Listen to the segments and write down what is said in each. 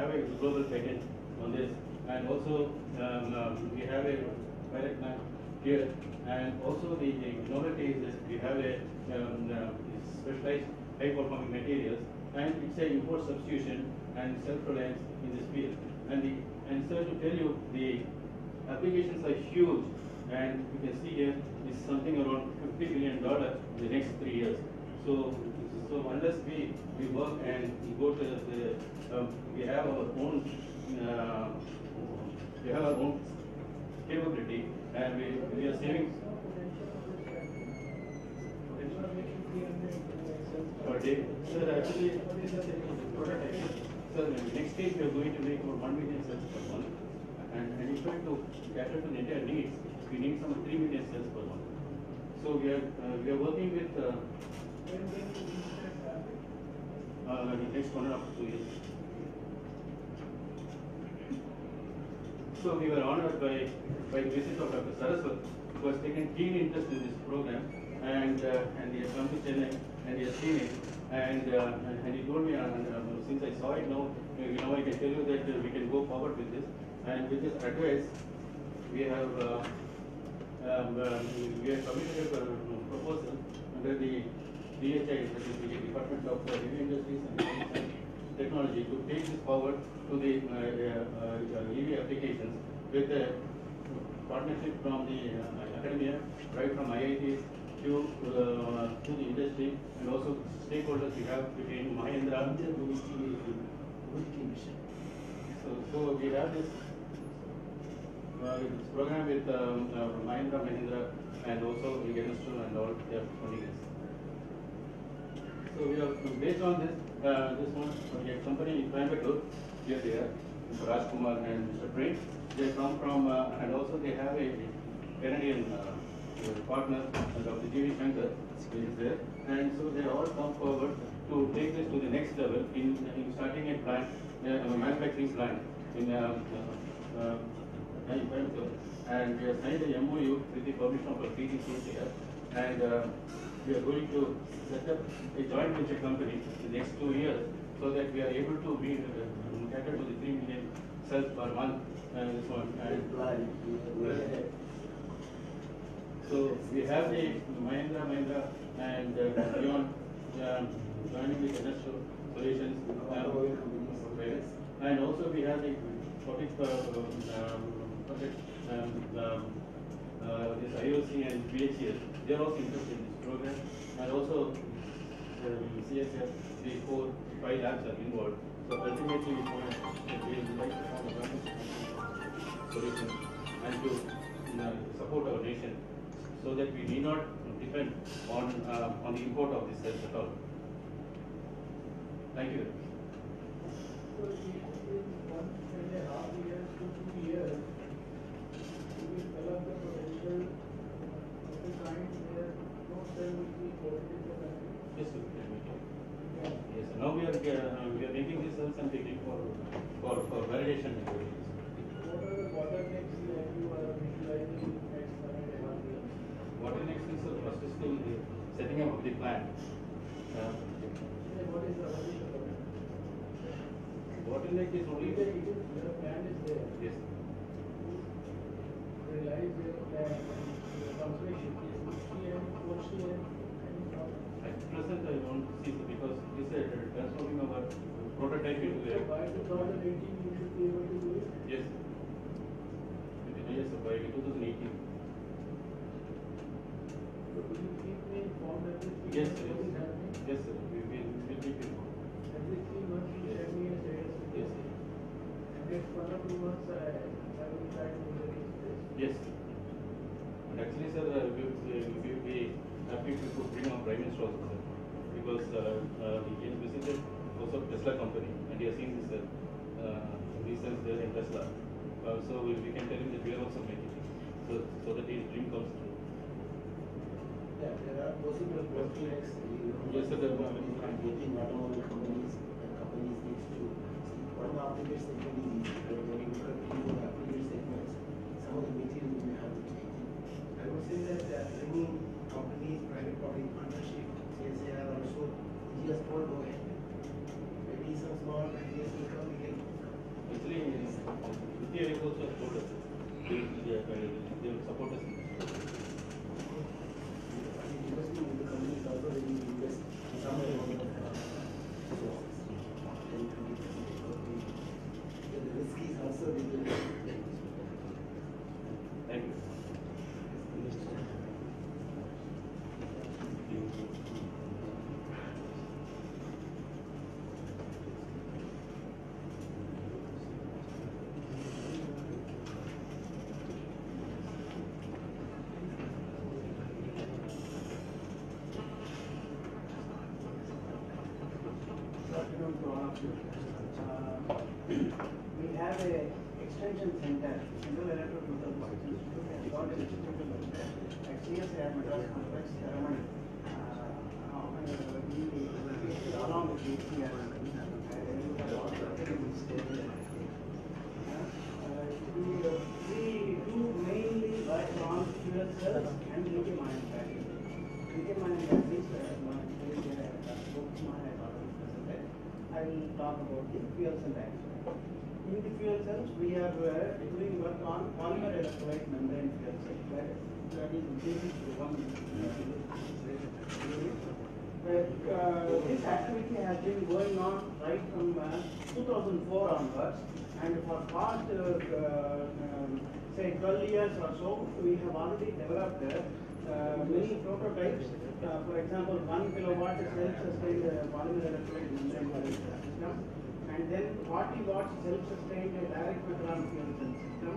have a global patent on this. And also, um, um, we have a pilot plant here. And also the the novelty is we have a um, uh, specialized high performing materials and it's a import substitution and self-reliance in this field. And the, and sir, to tell you, the applications are huge and you can see here is something around fifty billion dollar in the next three years. So, so unless we, we work and we go to the, um, we have our own, uh, we have our own capability and we, we are saving per day. Sir, actually, sir, next stage we are going to make about one million cells per month. And, and if we to cater to the entire needs, we need some three million cells per month. So we are, uh, we are working with, uh, So we were honored by, by the visit of Dr. Saraswat, who has taken keen interest in this program, and, uh, and he has come to Chennai, and he has seen it, and, uh, and he told me, uh, uh, since I saw it now, you know, I can tell you that uh, we can go forward with this, and with this address, we have, um, we have submitted a proposal under the DHI, that is the Department of uh, Heavy Industries and Technology, to take this forward to the uh, uh, EV applications with a partnership from the uh, academia, right from IITs to, uh, to the industry, and also stakeholders we have between Mahindra. So, so we have this, uh, this program with um, uh, Mahindra, Mahindra, and also Ingersoll and all, they are funding us. So we have based on this, uh, this one, a company in Coimbatore, here they are, Mr. Rajkumar and Mr. Prem. They come from, uh, and also they have a Canadian uh, partner, Dr. G.V. Shankar, is there. And so they all come forward to take this to the next level in, in starting a plant, uh, a manufacturing plant in, uh, uh, uh. And we have signed a MOU with the permission of a PDC here. And we are going to set up a joint venture company in the next two years so that we are able to meet, uh, cater to the three million cells per month and this one. And so we have the Mahindra, Mahindra and uh, beyond um, joining with industrial solutions. um, And also we have the project, uh, um, project, um, um, uh, this IOC and VHS, they are also interested in program. And also um, CSF, three, four, five labs are involved. So ultimately we want to, like to form a solution and to uh, support our nation so that we need not depend on, uh, on the import of these cells at all. Thank you. So in one and a half years to two years, we develop the potential of the kind Yes, sir. Yes, sir. now we are, uh, we are making these cells and taking for, for, for validation. What are the bottlenecks that you are visualizing in next one and a half years? What is uh, first is the setting up of the plant. Uh, what is the, bottleneck? Is only, the plan is there. yes, Realize your plan at present I don't see, because is uh, transforming our prototype into a, by two thousand eighteen, you should be able to do it. yes. Yes, by two thousand eighteen. So will you keep me informed every three Yes, sir, yes. Yes, sir, we will, we will keep it. Every three months you send me a Yes, sir. And next one or two months, I, I will try to this. Yes. And actually, sir, uh, we we we will be happy to bring our prime minister also, sir. Because uh, uh, he has visited also Tesla company and he has seen this, uh, uh, recent there in Tesla. Uh, so we, we can tell him that we are also making it. So, so that his dream comes true. Yeah, there are possible bottlenecks. Yes, sir, there are. Getting automobile companies, and companies needs to, see, one application segment is easy, but when you look at few application segments, some of the material you have to. I would say that uh, many companies, private public partnership, CSA are also just for go ahead. Maybe some small ideas will come again. Actually, India also supported. They will support us in We have a extension center, Central Electrical Control Institute, and Madras Complex, Ramani. Uh, uh, Along with DCR. and we have also academic stable. Uh, we- We do mainly work on fuel cells and lithium ion batteries. Lithium ion batteries, uh, my colleague, uh, Gopma has already presented. I will talk about the fuel cell. In the fuel cells, we are uh, doing work on polymer electrolyte membrane fuel cells. That is to one. But, uh, this activity has been going on right from uh, 2004 onwards, and for past uh, uh, um, say 12 years or so, we have already developed uh, many prototypes. Uh, for example, one kilowatt self-sustained uh, polymer electrolyte membrane system, and then 40 watts self-sustained direct methanol fuel cell system,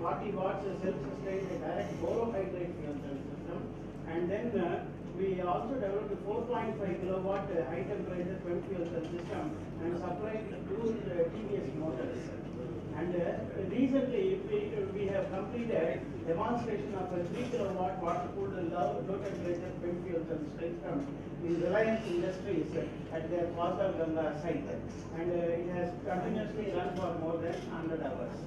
40 watts self-sustained direct borohydride fuel cell system, and then uh, we also developed a 4.5 kilowatt uh, high temperature fuel cell system and supplied to uh, TVS motors. And uh, recently, we, we have completed demonstration of a 3 kilowatt water cooled low, temperature PEM fuel cell system in Reliance Industries at their Patalganga site. And uh, it has continuously run for more than 100 hours.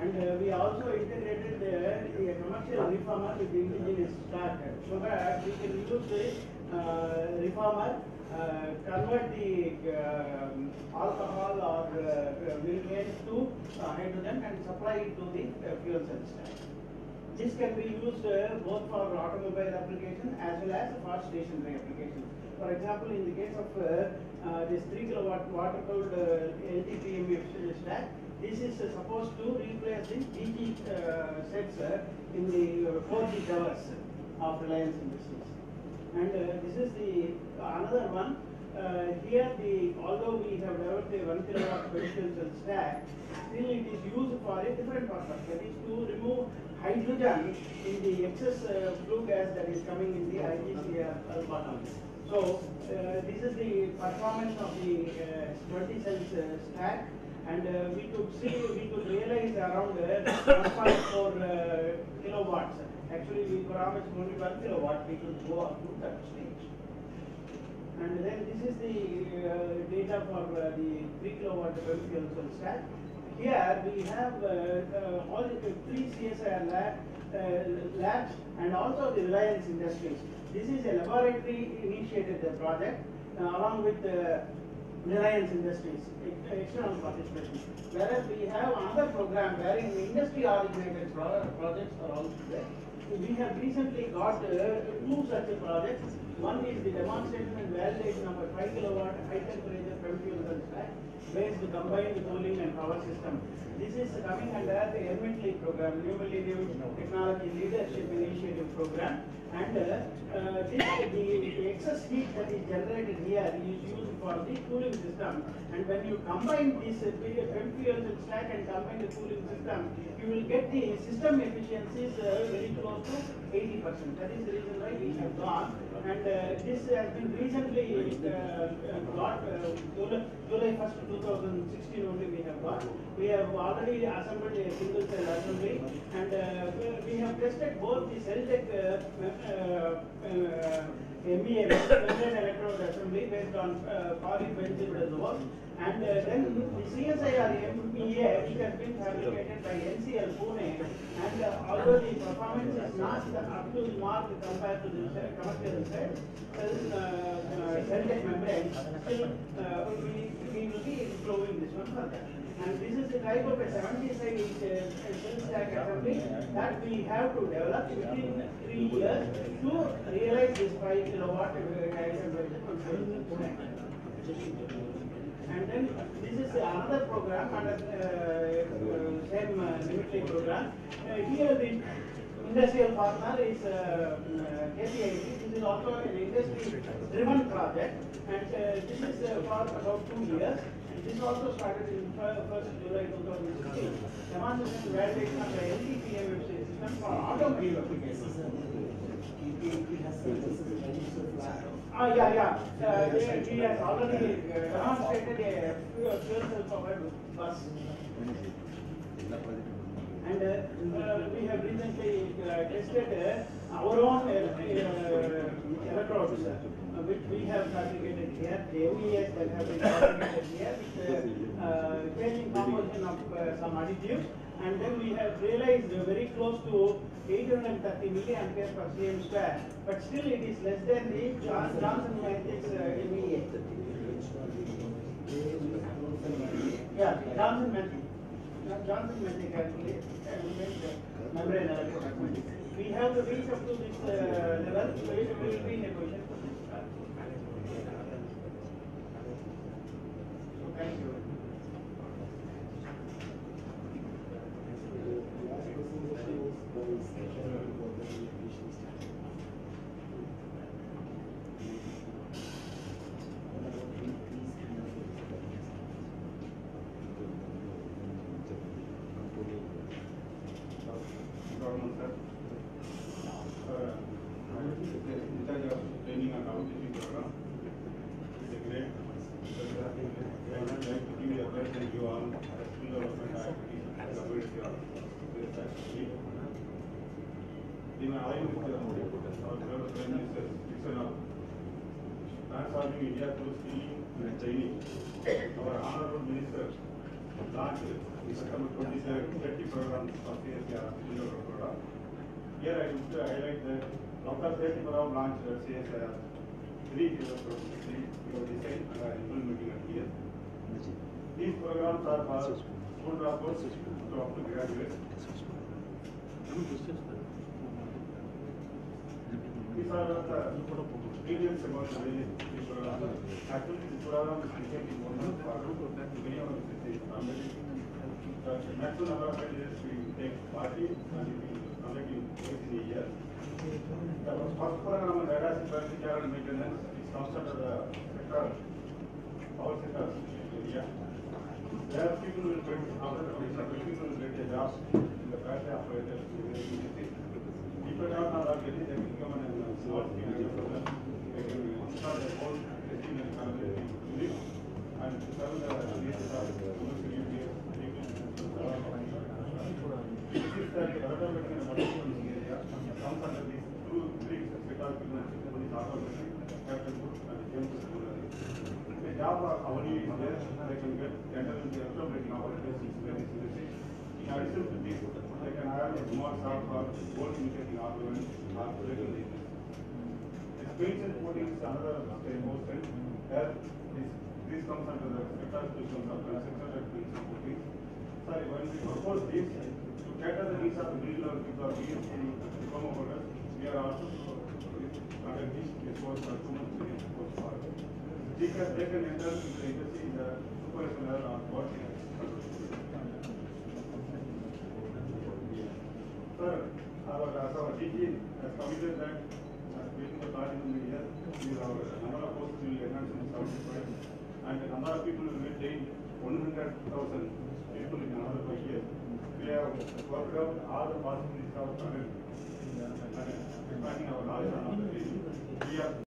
And uh, we also integrated a commercial reformer with indigenous stack so that we can use the uh, reformer, convert the um, alcohol or uh, milk to uh, hydrogen and supply it to the uh, fuel cell stack. This can be used uh, both for automobile application as well as for stationary application. For example, in the case of uh, uh, this 3 kilowatt water cooled uh, LTPMF stack, this is uh, supposed to replace the DG uh, sets uh, in the uh, 4G towers of Reliance Industries. And uh, this is the another one. Uh, here, the although we have developed a one kilowatt cell stack, still it is used for a different purpose. That is to remove hydrogen in the excess uh, flue gas that is coming in the IGCR bottom. So uh, this is the performance of the uh, 20 cells uh, stack and uh, we could see, we could realize around uh, 1.4 uh, kilowatts. Actually, we promised only 1 kilowatt, we could go up to that stage. And then this is the uh, data for uh, the 3 kilowatt fuel cell stack. Here we have uh, uh, all the three CSIR lab, uh, labs and also the Reliance Industries. This is a laboratory initiated uh, project uh, along with uh, Reliance Industries, external participation. Whereas we have another program wherein industry originated pro- projects are also there. We have recently got uh, two such projects. One is the demonstration and validation of a 5 kilowatt high temperature fuel cell stack based combined cooling and power system. This is coming under the NMITLI program, New Millennium Technology Leadership Initiative program. And uh, uh, this, the, the excess heat that is generated here is used for the cooling system. And when you combine this uh, fuel cell stack and combine the cooling system, you will get the system efficiencies uh, very close to 80%. That is the reason why we have gone. And uh, this has been recently uh, uh, got, uh, July, July 1st, 2016 only we have got. We have already assembled a single cell assembly and uh, we- have tested both the Celtec uh, uh, uh, MEA, membrane electrode assembly based on uh, polybenzimidazole. And uh, then the CSIR MEA, which has been fabricated by NCL Pune. And uh, although the performance is not up to mark compared to the commercial cell, cell, uh, uh, tech membrane, still uh, we, we will be improving this one further. And this is the type of a 75 inch cell stack assembly that we have to develop within three years to realize this 5 kilowatt uh, high. And then this is another program under uh, uh, same uh, NMITLI program. Uh, here the industrial partner is uh, uh, KPIT. This is also an industry-driven project, and uh, this is uh, for about two years. This also started in fir- first July 2016. Demonstration validation of the LTPM system for automobile applications. KPIT has services ready to flat. Ah, yeah, yeah, uh, they- he has already uh, demonstrated a fuel fuel cell powered bus. And uh, uh, we have recently uh, tested uh, our own electrodes, which we have fabricated here, the MES that have been fabricated here uh, changing composition of uh, some additives. And then we have realized very close to 830 milliampere per cm square, but still it is less than the John- Johnson Matthey's uh, MES. Yeah, Johnson Matthey. Johnson calculate, calculate membrane electrode. We have to reach up to this uh, level, so it will be in a position to discharge. So thank you. Government, sir. Uh, in charge of training and outreaching program. It's a great, I would like to give you a advice and you all, as skill development activities, ability of this activity. In line with the, our global prime minister's vision of transforming India through skilling and training. Our honorable minister launched September twenty-third, thirty program of CSR, skill development program. Here I wish to highlight that out of thirty program launched at CSR, three years from three, you have designed and are implementing it here. These programs are for school dropouts to up to graduates. These are the details about the these programs. Actually, this program is taken in one month for many of the cities. The maximum number of candidates we take party and we conduct in twice year. The first program on data security and maintenance is comes the sector, power sector area. There people will get, after the people will get a job in the factory operators. People are not getting their income and small scale addition to this, like an IRM, more staff, both initiating arguments, are ornament or regular business. This paints and coating is another uh, most thing, where this, this comes under the sector solutions of construction and paints and coating. Sorry, when we propose this, to cater the needs of the middle or people of BSc diploma holders, we are also under this, this was for two months, three months for. They can, they can enter into the industry in the supervision level or working. Sir, our, as our DG has committed that, and the number of people will maintain one hundred thousand people in another five years. We have worked out all the possibilities of, uh, and, uh, expanding our knowledge on, we are